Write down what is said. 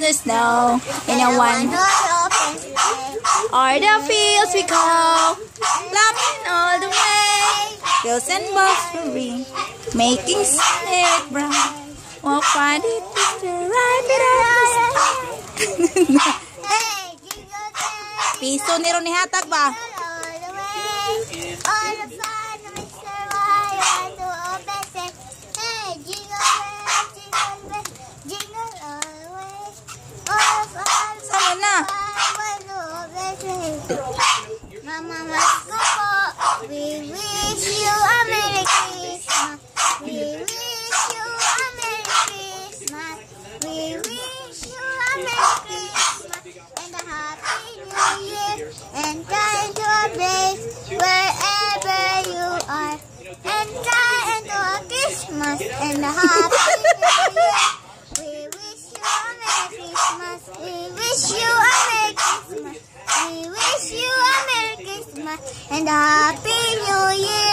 the snow in a one. O'er the fields we go, laughing all the Pills and box for ring. Making it brown. Walk find it to right it out. Piso ni Ron hatag ba? Sama na. Mama, let's go. We wish you a Merry Christmas. We wish you a Merry Christmas. We wish you a Merry Christmas and a Happy New Year. And try into a place wherever you are. And try into a Christmas and a Happy New Year. We wish you a Merry Christmas. We wish you a Merry Christmas. We wish you a Merry Christmas and Happy New Year.